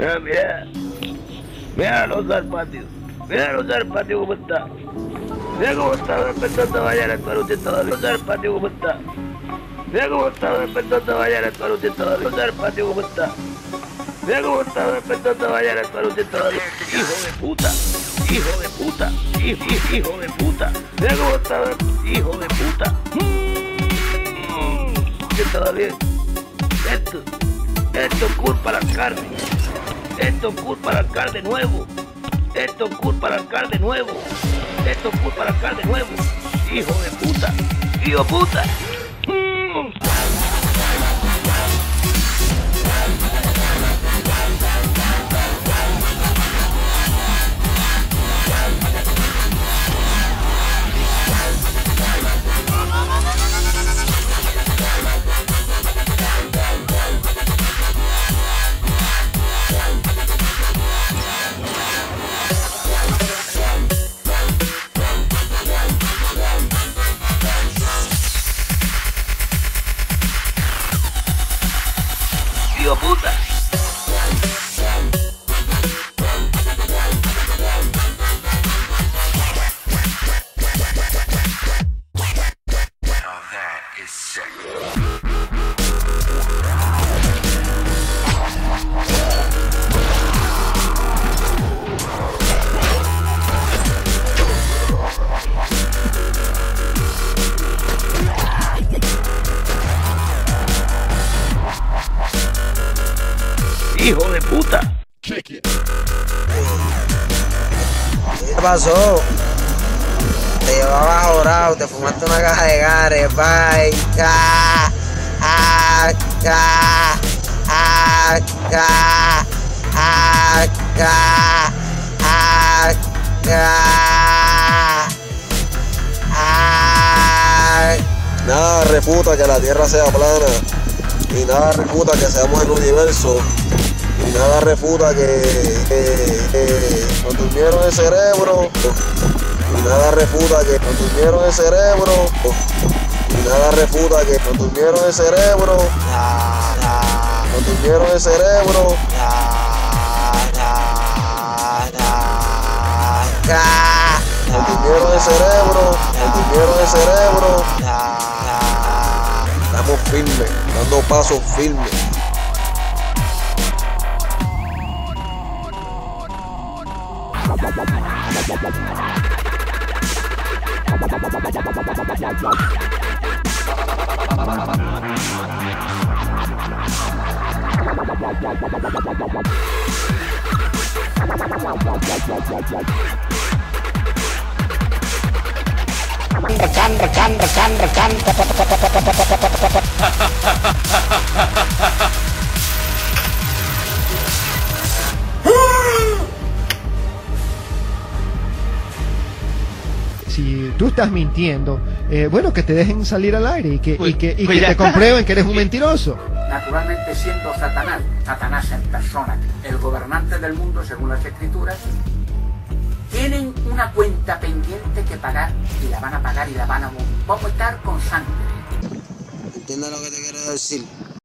Mira, mira. Mira los zarpatios. Mira los zarpatios cómo está. Mira cómo está empezando a bailar el paruti todavía. Los zarpatios cómo está. Mira cómo está empezando a bailar el paruti todavía. Los zarpatios cómo está. Mira cómo está empezando a bailar el paruti todavía. Hijo de puta. Hijo de puta. Hijo, hijo de puta. Mira cómo está. Hijo de puta. Que todavía. Esto. Esto es culpa al alcalde. Esto es culpa al alcalde nuevo. Esto es culpa al alcalde nuevo. Esto es culpa al alcalde nuevo. Hijo de puta. Hijo de puta. Hijo Hijo de puta. ¿Qué pasó? Te llevabas jorado, te fumaste una caja de gares, bye. Ah, ca, ah, ca, ah, ca, ah, ca, ah. Nada refuta que la Tierra sea plana. Y nada refuta que seamos el universo. Y nada refuta que, que- que nos durmieron el cerebro. Y nada refuta que nos durmieron el cerebro. Y nada refuta que nos durmieron el cerebro. Nos durmieron el cerebro. Nos durmieron el cerebro. Nos durmieron el cerebro. Estamos firmes, dando pasos firmes. rekan rekan rekan rekan. hahaha tú estás mintiendo, eh, bueno, que te dejen salir al aire y que, y que, y Pues que te comprueben que eres un mentiroso. naturalmente siendo Satanás, Satanás en persona, el gobernante del mundo según las escrituras, tienen una cuenta pendiente que pagar y la van a pagar y la van a vomitar con sangre. ¿Entiendes lo que te quiero decir?